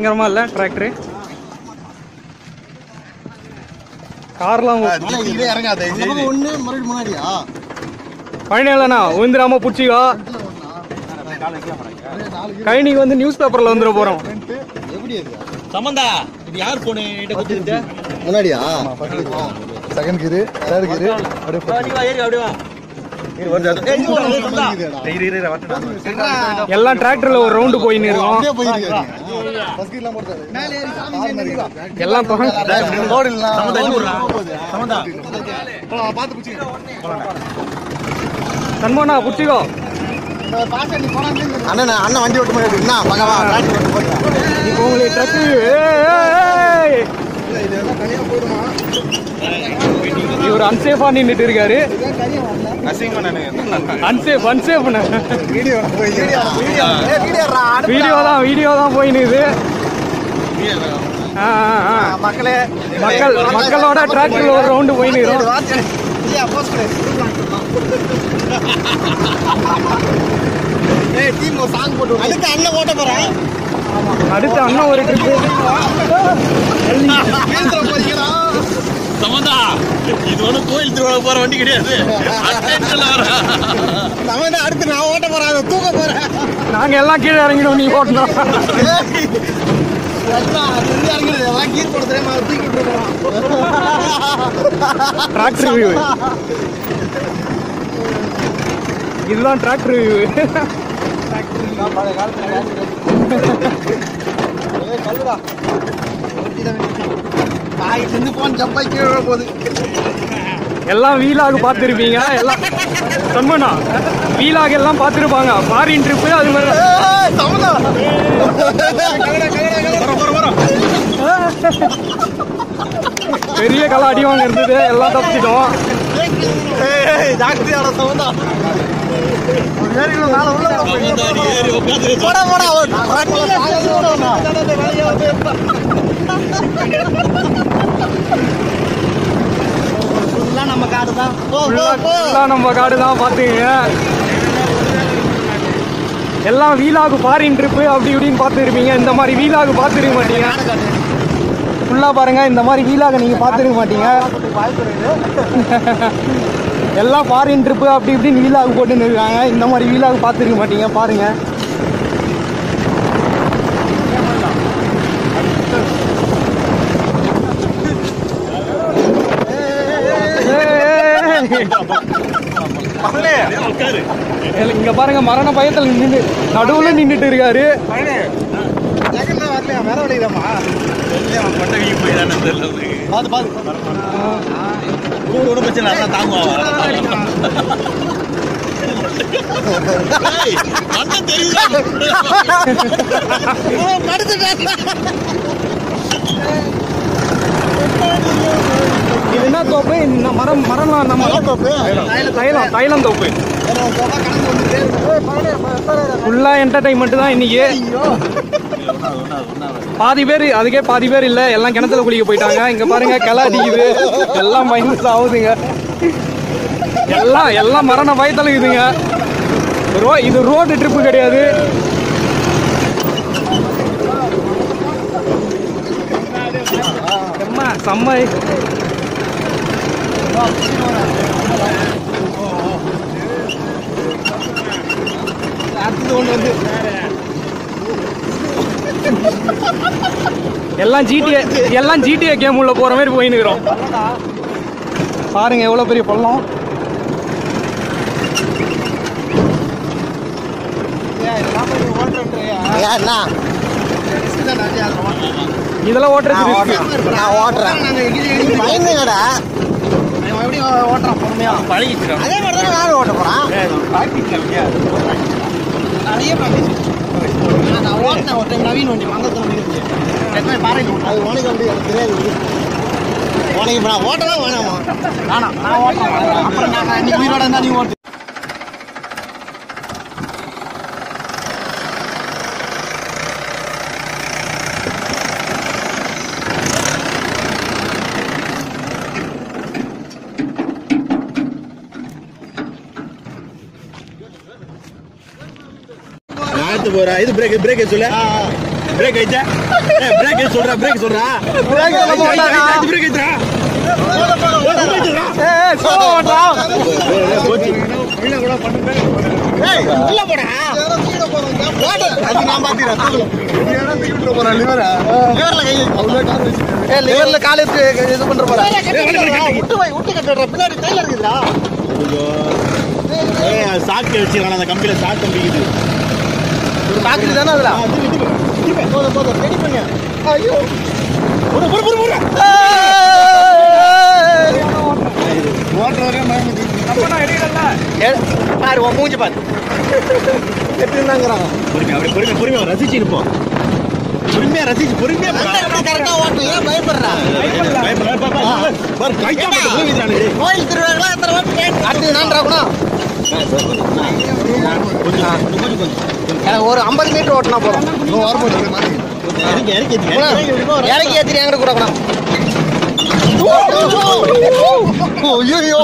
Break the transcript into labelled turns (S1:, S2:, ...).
S1: பயங்கரமா இல்ல? டிராக்டர் கார்லாம் பழனியாலண்ணா உந்திராம புடிச்சிக்கோ கழனிக்கு வந்து நியூஸ் பேப்பர்ல வந்துட போறோம்
S2: சம்பந்தா இது யார் போனு கிட்ட கொடுத்துருக்க?
S3: முன்னாடியா? செகண்ட் கிரு தேர்ட் கிரு அப்படியே
S1: எல்லாம் டிராக்டர்ல ஒரு ரவுண்டு போயின்னு இருக்கோம். எல்லாம் சண்முகண்ணா புடிச்சிக்கோ.
S3: அண்ணன் அண்ணன் வண்டி ஓட்டு மாதிரி
S1: உங்களுக்கு இவர் அன்சேஃபா நின்னுட்டு இருக்காரு. Unsafe unsafe
S3: video video video.
S1: Video. தான் வீடியோ தான் போயினுது ஆ, ஆ, ஆ.
S3: மக்களே.
S1: மக்கள் மக்களோட டிராக்டர்ல ஒரு ரவுண்டு போயினுக்கிறோம்
S3: ஏய் டீம் சாங் போட்டு அதுக்கு அண்ணன் ஓட்ட போறேன்.
S1: அடுத்து அண்ணன் ஒரு ட்ரிப்பு
S2: சம்பந்தா இது ஒன்றும் கோயில் திருவிழா போற வண்டி கிடையாது.
S3: தான் அடுத்து நான் ஓட்ட போறேன் அதை தூக்க போறேன்.
S1: நாங்க எல்லாம் கீழே இறங்கிடும் நீ ஓட்டணும் டிராக்டர் வியூ இதுதான் டிராக்டர் வியூ
S3: நாய் போன் கீழே போகுது
S1: எல்லாம் வீலாக பார்த்துருப்பீங்க எல்லாம் சம்மனா வீலாக எல்லாம் பார்த்துருப்பாங்க. ஃபாரின் ட்ரிப்பு அது மாதிரி. பெரிய கலை அடிவாங்க இருந்தது எல்லாம் தப்பிச்சிட்டோம்.
S3: போடா, போடா, நம்ம காடு தான்
S1: நம்ம காடு தான் பார்த்துங்க எல்லாம் வீலாகு ஃபாரின் ட்ரிப்பு அப்படி இப்படின்னு பார்த்துருப்பீங்க. இந்த மாதிரி வீலாகு பார்த்துருக்க மாட்டீங்க. ஃபுல்லாக பாருங்க இந்த மாதிரி வீலாக நீங்கள் பார்த்துருக்க மாட்டீங்க. எல்லாம் ஃபாரின் ட்ரிப்பு அப்படி இப்படின்னு வீலாகு போட்டுன்னு இருக்காங்க இந்த மாதிரி வீலாகு பார்த்துருக்க மாட்டீங்க பாருங்க.
S2: உட்காரு
S1: இங்க பாருங்க மரண பயத்தில் நின்று நடுவுல நின்றுட்டு இருக்காரு.
S3: பாத்து பாத்து.
S2: கூட ஒன்றும் பிரச்சனை அதான் அண்ணன் தெரியுதா?
S1: என்ன தோப்பு? இந்த மரம் மரம்லாம் நம்ம தைலம் தைலம் தோப்பு. ஃபுல்லா என்டர்டைன்மெண்ட் தான் இன்னைக்கு. பாதி பேர் அதுக்கே பாதி பேர் இல்ல. எல்லாம் கிணத்துல குளிக்க போயிட்டாங்க. இங்க பாருங்க கிளை அடிக்குது. எல்லாம் மைனஸ் ஆகுதுங்க. எல்லாம் எல்லாம் மரண பயத்தில் இருக்குதுங்க ரோ இது ரோடு ட்ரிப்பு கிடையாது. செம்ம வந்து எல்லாம் ஜிடிஏ எல்லாம் ஜிடிஏ கேம் உள்ள போற மாதிரி போயின்னுக்குறோம் பாருங்க எவ்வளவு பெரிய பள்ளம். இதெல்லாம் ஓட்டுறது.
S3: நான் ஓட்டுறேன் பயந்துங்கடா.
S2: பழகிக்கிறோம்
S3: அதே மாதிரி தான் நானும் ஓட்ட போறேன். நான் ஓட்டினேன் ஒரு டைம் நவீன் வண்டி மங்கத்தில் பாறையில் அது உனக்கு அப்படி எனக்கு தெரியாது உனக்கு இப்போ நான் ஓட்டலாம் வேணாமா வேணாம் நான் ஓட்டுறேன் அப்புறம் நான் இன்னைக்கு உயிரோட இருந்தா நீ ஓட்டு
S2: நாத்து போறா இது பிரேக் பிரேக் சொல்லு பிரேக் ஆயிச்சா பிரேக் சொல்றா பிரேக் சொல்றா? பிரேக் ஆயிச்சா
S3: ஏய், slow ஆ ஓட்டுறா.
S4: ஏய், உள்ள போடா. ஓடு. அது நான் பாத்துக்கிறேன். லிவர்ல கை வை.
S3: ஏய், liverல கால் எடுத்து இது பண்ற போற.
S4: விட்டு கட்டுறா. பின்னாடி தையல் இருக்குதுடா.
S2: சாக்கு வச்சிருக்கான அந்த கம்பியில சாக்கு கம்பிக்குது
S3: சாக்கிரி தானே அதுல?
S4: போதும், போதும். ready பண்ணு. ஐயோ.
S2: போடு, போடு, போடு, போடு.
S3: ஏய்.
S4: அப்ப நான் எடுக்கல.
S3: ஏ- பாரு, உன் மூஞ்சி பாரு. எப்படி இருந்தாங்கிறாங்க?
S2: பொறுமையா, அப்படியே பொறுமையா, பொறுமையா ரசிச்சு இருப்போம் பொறுமையா ரசிச்சு பொறுமையா
S4: ஆ ஓட்டு. ஏன் பயப்படுறா?
S2: பயப்படாத, பாரு, பாரு, பாரு, பாரு, கைத்தா போட்டு போய் வீசுறானே, டேய்.
S4: கோயில் கேட்டு
S3: அடுத்து நான் ராகுணம். எனக்கு ஒரு 50 மீட்டர் ஓட்டினா போதும்.
S2: இறக்கி,
S3: ஏத்தி எங்கிட்ட கூட
S4: ஐயோ.